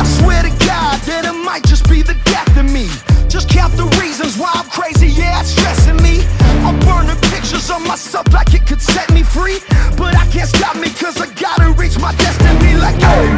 i swear to god that it might Just count the reasons why I'm crazy, yeah, it's stressing me. I'm burning pictures of myself like it could set me free. But I can't stop me 'cause I gotta reach my destiny. Like, hey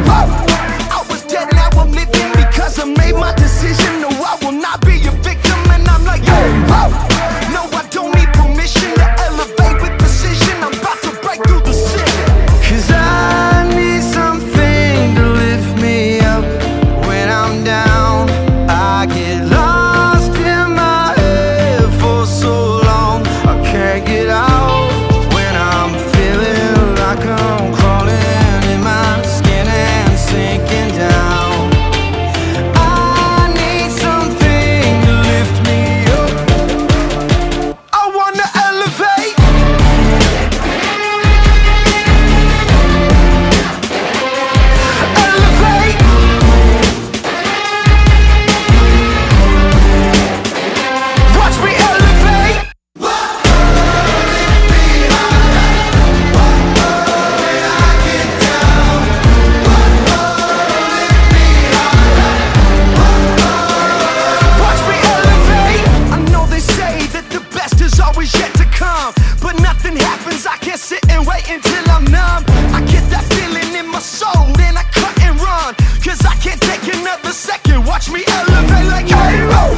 fight until I'm numb. I get that feeling in my soul Then I cut and run. Cause I can't take another second. Watch me elevate like hey, oh.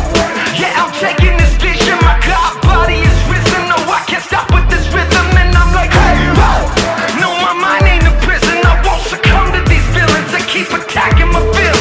Yeah, I'm taking this vision. My God body is risen. No, I can't stop with this rhythm. And I'm like, hey, oh. No, my mind ain't a prison. I won't succumb to these feelings I keep attacking my feelings.